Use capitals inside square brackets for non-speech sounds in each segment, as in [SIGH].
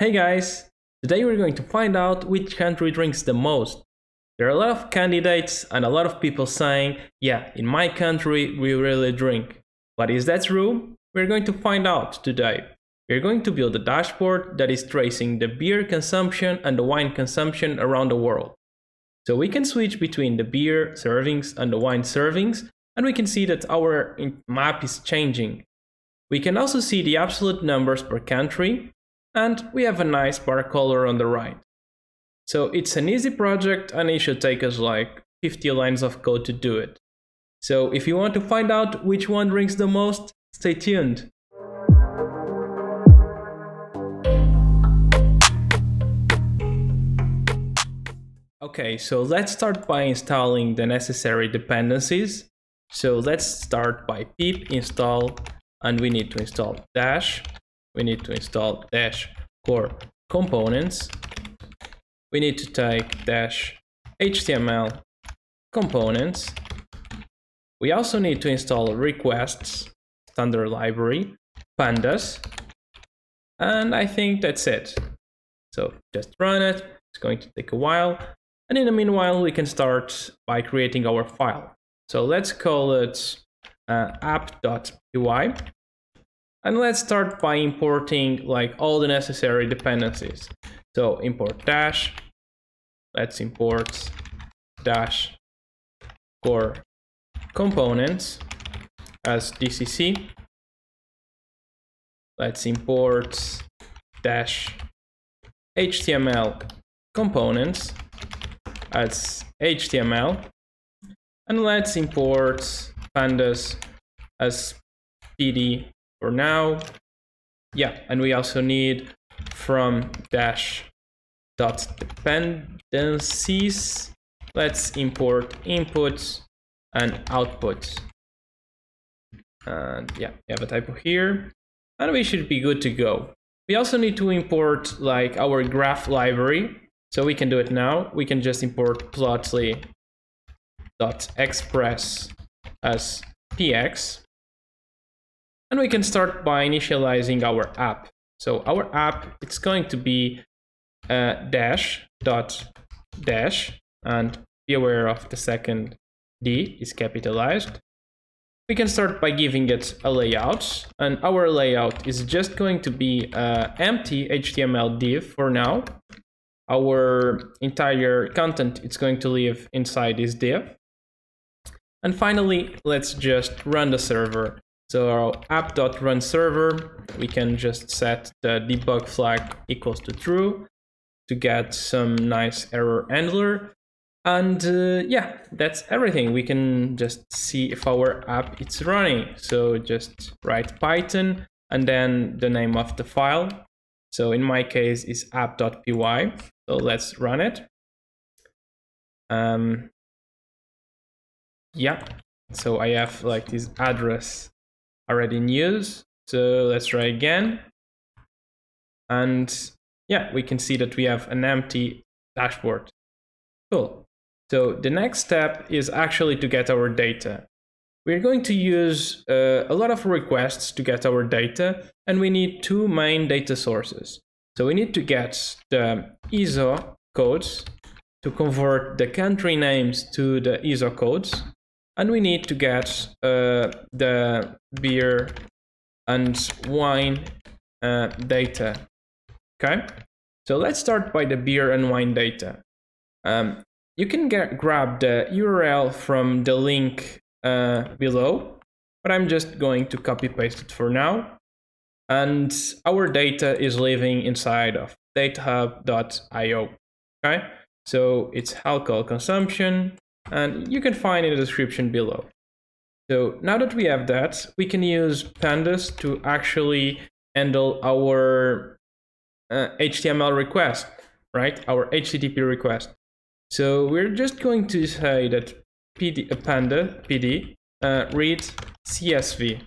Hey guys! Today we're going to find out which country drinks the most. There are a lot of candidates and a lot of people saying, yeah, in my country we really drink. But is that true? We're going to find out today. We're going to build a dashboard that is tracing the beer consumption and the wine consumption around the world. So we can switch between the beer servings and the wine servings, and we can see that our map is changing. We can also see the absolute numbers per country, and we have a nice bar color on the right. So it's an easy project and it should take us like 50 lines of code to do it. So if you want to find out which one drinks the most, stay tuned. Okay, so let's start by installing the necessary dependencies. So let's start by pip install and we need to install dash we need to install dash core components. We need to take dash HTML components. We also need to install requests, standard library, pandas, and I think that's it. So just run it, it's going to take a while. And in the meanwhile, we can start by creating our file. So let's call it uh, app.py. And let's start by importing like all the necessary dependencies. So import dash, let's import dash core components as DCC. Let's import dash HTML components as HTML. And let's import pandas as PD for now. Yeah, and we also need from dash dot dependencies. Let's import inputs and outputs. And yeah, we have a typo here. And we should be good to go. We also need to import like our graph library. So we can do it now. We can just import plotly dot express as px and we can start by initializing our app. So our app, it's going to be uh, dash dot dash, and be aware of the second D is capitalized. We can start by giving it a layout, and our layout is just going to be uh, empty HTML div for now. Our entire content is going to live inside this div. And finally, let's just run the server. So our app.run server, we can just set the debug flag equals to true to get some nice error handler. And uh, yeah, that's everything. We can just see if our app is running. So just write Python and then the name of the file. So in my case is app.py. So let's run it. Um, yeah, so I have like this address already in use. So let's try again. And yeah, we can see that we have an empty dashboard. Cool. So the next step is actually to get our data. We're going to use uh, a lot of requests to get our data, and we need two main data sources. So we need to get the ISO codes to convert the country names to the ISO codes, and we need to get uh, the beer and wine uh, data. Okay, so let's start by the beer and wine data. Um, you can get grab the URL from the link uh, below, but I'm just going to copy paste it for now. And our data is living inside of datahub.io. Okay, so it's alcohol consumption, and you can find in the description below. So now that we have that, we can use pandas to actually handle our uh, HTML request, right? Our HTTP request. So we're just going to say that PD, uh, panda PD uh, reads CSV.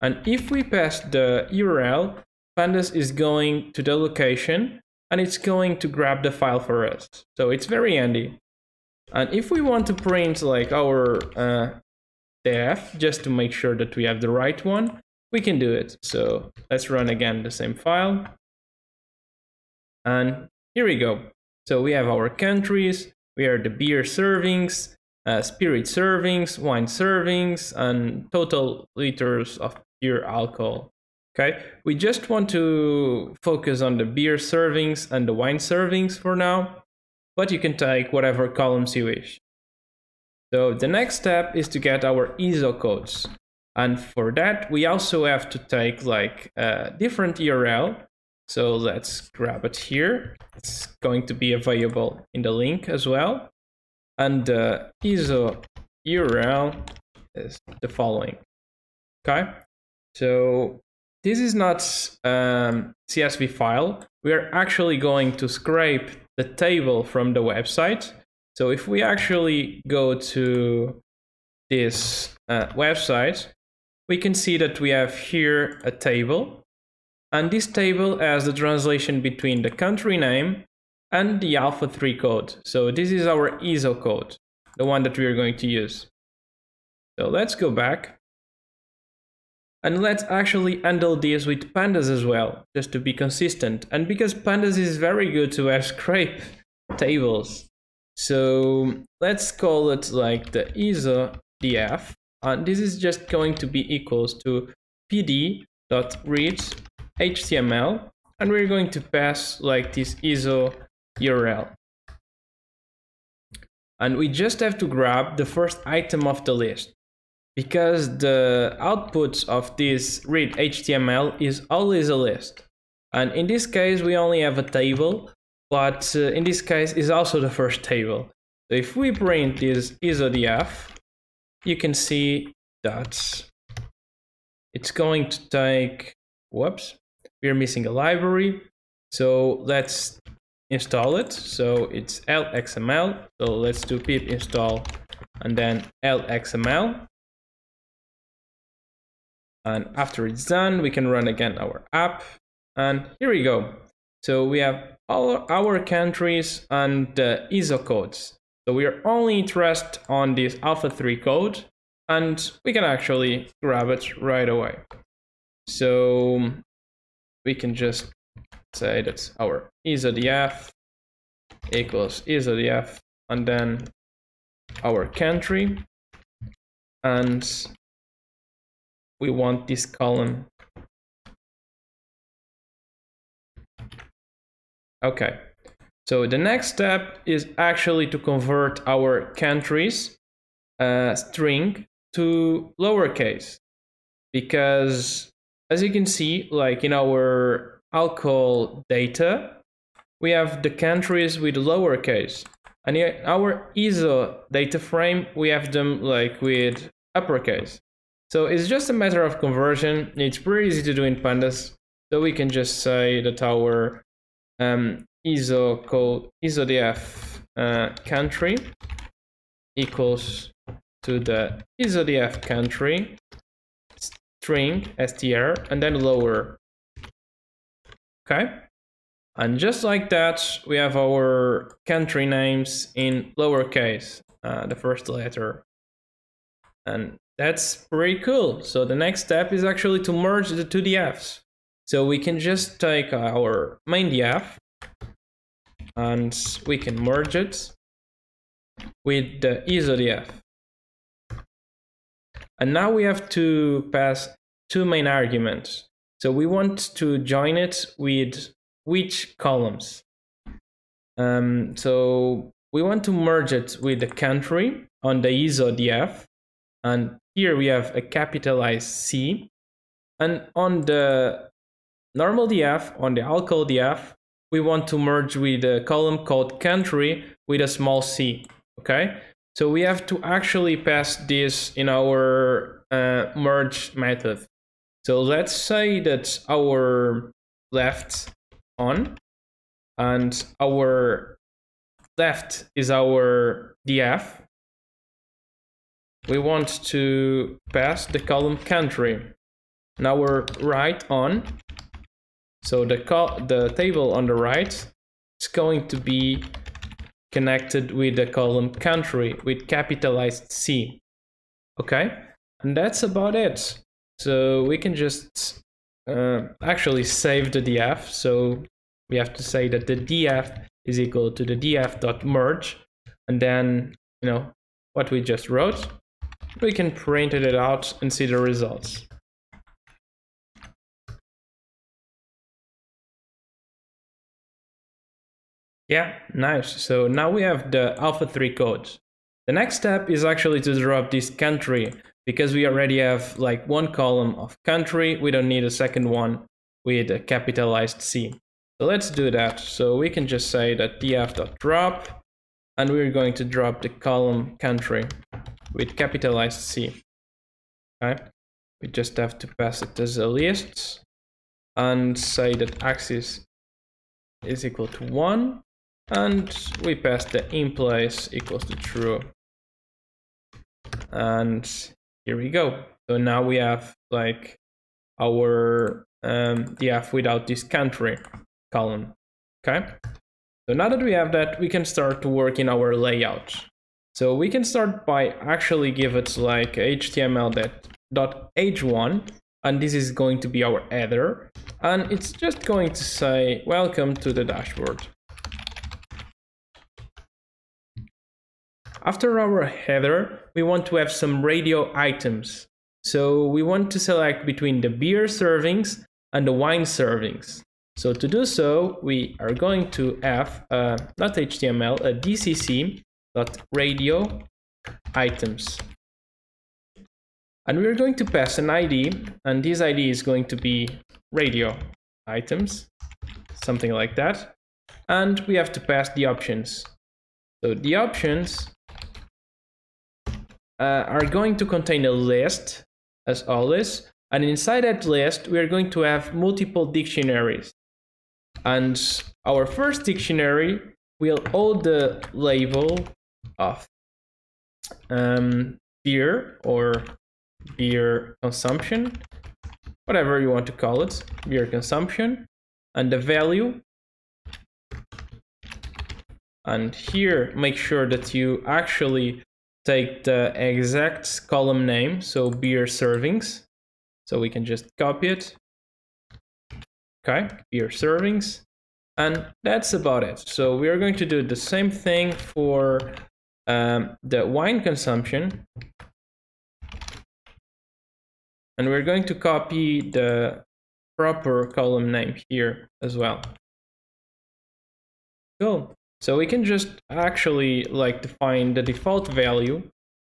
And if we pass the URL, pandas is going to the location and it's going to grab the file for us. So it's very handy. And if we want to print like our uh, def, just to make sure that we have the right one, we can do it. So let's run again the same file. And here we go. So we have our countries, we are the beer servings, uh, spirit servings, wine servings, and total liters of pure alcohol. Okay, we just want to focus on the beer servings and the wine servings for now, but you can take whatever columns you wish. So the next step is to get our ISO codes. And for that, we also have to take like a different URL. So let's grab it here. It's going to be available in the link as well. And the ISO URL is the following. Okay, so this is not um, CSV file. We are actually going to scrape the table from the website. So if we actually go to this uh, website, we can see that we have here a table. And this table has the translation between the country name and the Alpha 3 code. So this is our ISO code, the one that we are going to use. So let's go back. And let's actually handle this with pandas as well, just to be consistent. And because pandas is very good to have [LAUGHS] scrape tables. So let's call it like the ISO df. And this is just going to be equals to pd.read HTML. And we're going to pass like this ISO URL. And we just have to grab the first item of the list because the output of this read HTML is always a list. And in this case, we only have a table, but uh, in this case is also the first table. So if we print this isodf, you can see that it's going to take, whoops, we're missing a library. So let's install it. So it's lxml. So let's do pip install and then lxml. And after it's done, we can run again our app. And here we go. So we have all our countries and the ISO codes. So we are only interested on this Alpha 3 code and we can actually grab it right away. So we can just say that's our ISODF equals ISODF and then our country and we want this column. Okay, so the next step is actually to convert our countries uh, string to lowercase because as you can see, like in our alcohol data, we have the countries with lowercase. And in our ISO data frame, we have them like with uppercase. So it's just a matter of conversion. It's pretty easy to do in pandas. So we can just say that our um, ISO code ISODF uh, country equals to the ISODF country string str and then lower. Okay. And just like that, we have our country names in lowercase, uh, the first letter. And that's pretty cool. So the next step is actually to merge the two DFs. So we can just take our main DF and we can merge it with the ISODF. And now we have to pass two main arguments. So we want to join it with which columns. Um, so we want to merge it with the country on the ISODF and here we have a capitalized C. And on the normal DF, on the alcohol DF, we want to merge with a column called country with a small c, okay? So we have to actually pass this in our uh, merge method. So let's say that our left on and our left is our df we want to pass the column country. Now we're right on. So the, the table on the right is going to be connected with the column country with capitalized C. Okay, and that's about it. So we can just uh, actually save the df. So we have to say that the df is equal to the df.merge, and then, you know, what we just wrote, we can print it out and see the results. Yeah, nice. So now we have the Alpha3 code. The next step is actually to drop this country because we already have like one column of country. We don't need a second one with a capitalized C. So let's do that. So we can just say that df.drop and we're going to drop the column country with capitalized C. Okay, we just have to pass it as a list and say that axis is equal to one and we pass the in place equals to true. And here we go. So now we have like our um, df without this country column okay? So now that we have that we can start to work in our layout so we can start by actually give it like html that dot h1 and this is going to be our header and it's just going to say welcome to the dashboard After our header, we want to have some radio items. So we want to select between the beer servings and the wine servings. So to do so, we are going to have uh, a, not HTML, a DCC dot radio items. And we're going to pass an ID, and this ID is going to be radio items, something like that. And we have to pass the options. So the options uh, are going to contain a list, as always, and inside that list, we are going to have multiple dictionaries. And our first dictionary will hold the label of um, beer or beer consumption, whatever you want to call it, beer consumption, and the value. And here, make sure that you actually take the exact column name, so beer servings. So we can just copy it. Okay, beer servings. And that's about it. So we are going to do the same thing for um, the wine consumption. And we're going to copy the proper column name here as well. Cool. So we can just actually like define the default value.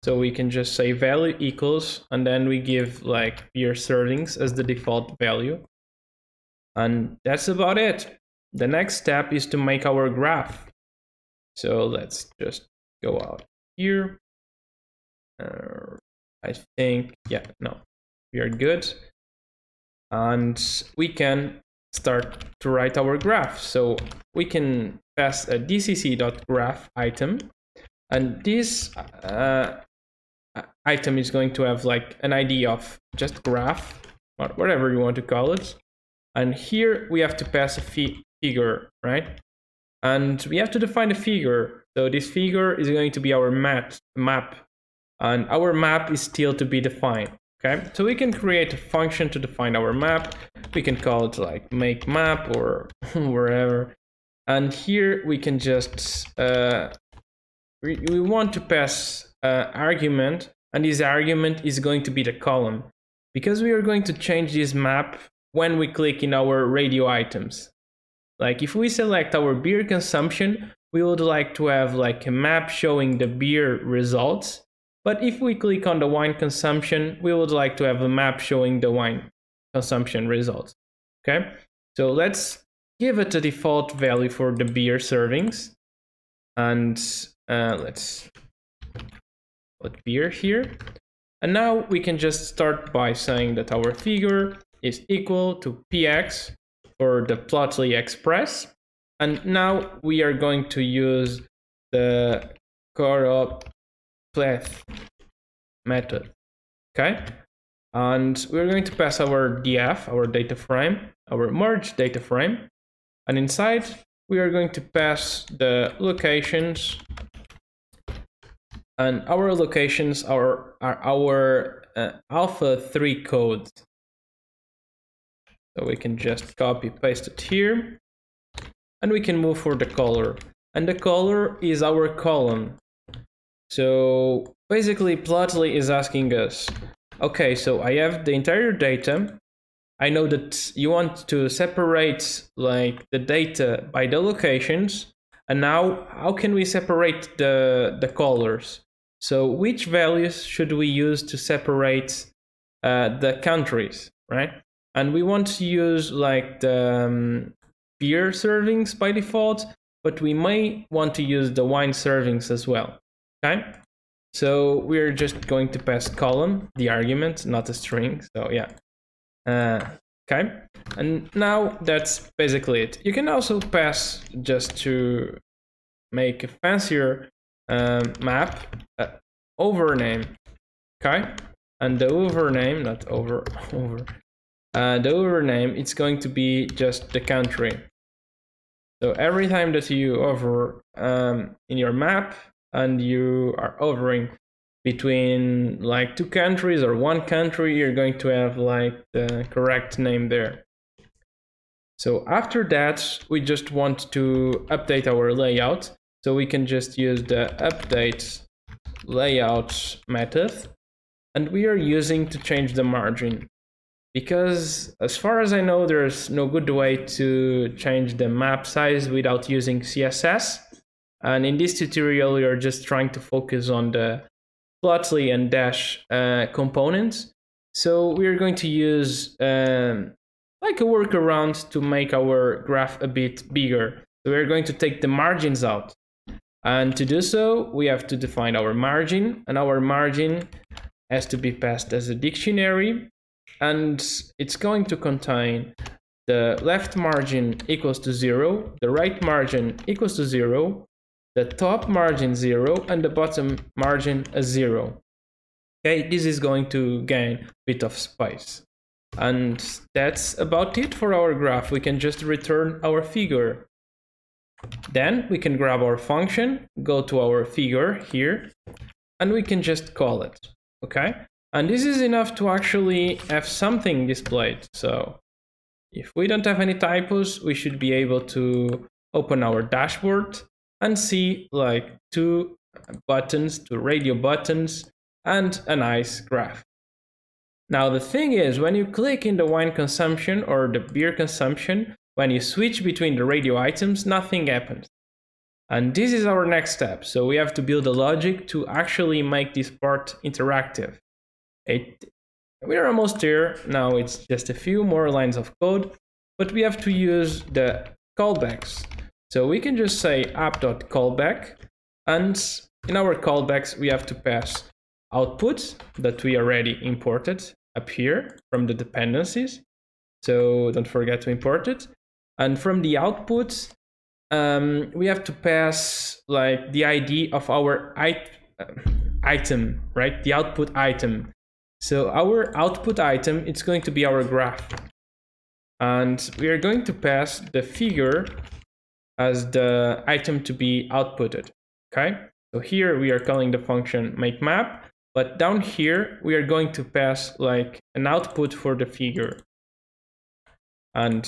So we can just say value equals, and then we give like beer servings as the default value. And that's about it. The next step is to make our graph. So let's just go out here. Uh, I think, yeah, no, we are good. And we can start to write our graph. So we can pass a dcc.graph item, and this uh, item is going to have like an ID of just graph, or whatever you want to call it. And here we have to pass a fi figure, right? And we have to define a figure. So this figure is going to be our map, map, and our map is still to be defined. Okay, so we can create a function to define our map. We can call it like make map or [LAUGHS] wherever. And here we can just, uh, we, we want to pass uh, argument and this argument is going to be the column because we are going to change this map when we click in our radio items. Like if we select our beer consumption, we would like to have like a map showing the beer results but if we click on the wine consumption, we would like to have a map showing the wine consumption results. Okay, so let's give it a default value for the beer servings. And uh, let's put beer here. And now we can just start by saying that our figure is equal to px for the Plotly Express. And now we are going to use the choropleth method. Okay, and we're going to pass our df, our data frame, our merge data frame, and inside we are going to pass the locations, and our locations are, are our uh, alpha 3 code. So we can just copy paste it here. And we can move for the color. And the color is our column. So basically Plotly is asking us, okay, so I have the entire data. I know that you want to separate like the data by the locations. And now how can we separate the, the colors? So which values should we use to separate uh, the countries, right? And we want to use like the um, beer servings by default, but we may want to use the wine servings as well, okay? So we're just going to pass column, the argument, not a string, so yeah. Uh, okay, and now that's basically it. You can also pass just to make a fancier um, map uh, over name, okay? And the over name, not over, [LAUGHS] over, uh, the over name, it's going to be just the country. So every time that you hover um, in your map and you are hovering between like two countries or one country, you're going to have like the correct name there. So after that, we just want to update our layout. So we can just use the update layout method and we are using to change the margin because as far as I know, there's no good way to change the map size without using CSS. And in this tutorial, we are just trying to focus on the Plotly and Dash uh, components. So we're going to use um, like a workaround to make our graph a bit bigger. So we're going to take the margins out. And to do so, we have to define our margin, and our margin has to be passed as a dictionary and it's going to contain the left margin equals to zero, the right margin equals to zero, the top margin zero, and the bottom margin a zero. Okay, this is going to gain a bit of space. And that's about it for our graph. We can just return our figure. Then we can grab our function, go to our figure here, and we can just call it. Okay, and this is enough to actually have something displayed. So if we don't have any typos, we should be able to open our dashboard and see like two buttons, two radio buttons, and a nice graph. Now the thing is, when you click in the wine consumption or the beer consumption, when you switch between the radio items, nothing happens. And this is our next step. So we have to build a logic to actually make this part interactive. It, we're almost there. Now it's just a few more lines of code, but we have to use the callbacks. So we can just say app.callback, and in our callbacks, we have to pass output that we already imported up here from the dependencies. So don't forget to import it. And from the output, um, we have to pass like the ID of our it item, right? The output item. So our output item, it's going to be our graph. And we are going to pass the figure as the item to be outputted, okay? So here we are calling the function make map, but down here we are going to pass like an output for the figure. And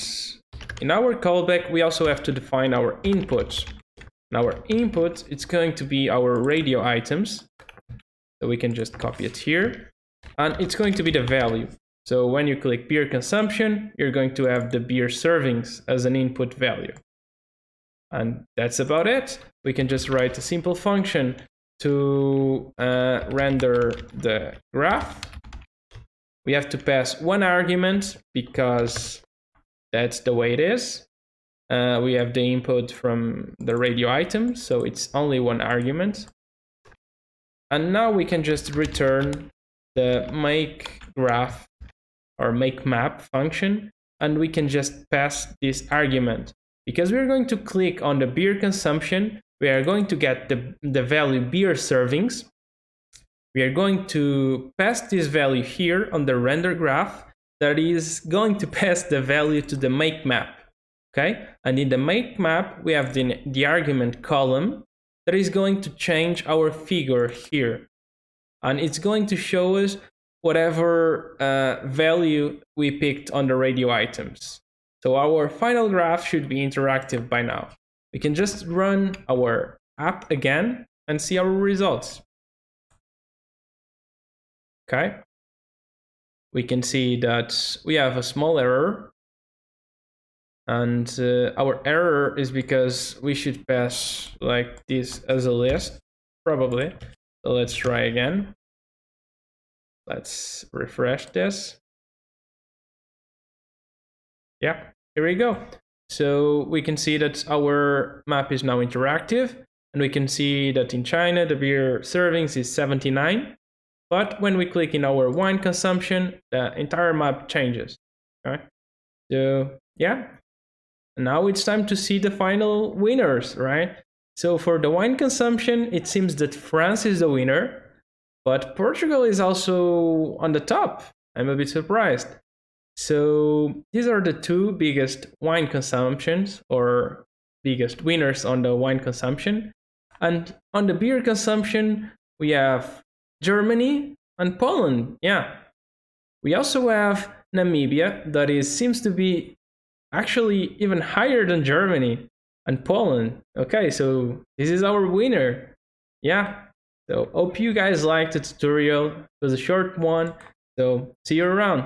in our callback, we also have to define our inputs. And our input, it's going to be our radio items. So we can just copy it here and it's going to be the value. So when you click beer consumption, you're going to have the beer servings as an input value. And that's about it. We can just write a simple function to uh, render the graph. We have to pass one argument because that's the way it is. Uh, we have the input from the radio item, so it's only one argument. And now we can just return the make graph or make map function and we can just pass this argument. Because we're going to click on the beer consumption, we are going to get the, the value beer servings. We are going to pass this value here on the render graph that is going to [LAUGHS] pass the value to the make map. Okay, and in the make map, we have the, the argument column that is going to change our figure here and it's going to show us whatever uh, value we picked on the radio items. So our final graph should be interactive by now. We can just run our app again and see our results. Okay. We can see that we have a small error. And uh, our error is because we should pass like this as a list, probably. Let's try again. Let's refresh this. Yeah, here we go. So we can see that our map is now interactive and we can see that in China the beer servings is 79 but when we click in our wine consumption the entire map changes okay so yeah now it's time to see the final winners right so for the wine consumption it seems that France is the winner but Portugal is also on the top I'm a bit surprised so these are the two biggest wine consumptions or biggest winners on the wine consumption. And on the beer consumption, we have Germany and Poland. Yeah. We also have Namibia that is seems to be actually even higher than Germany and Poland. Okay, so this is our winner. Yeah. So hope you guys liked the tutorial. It was a short one. So see you around.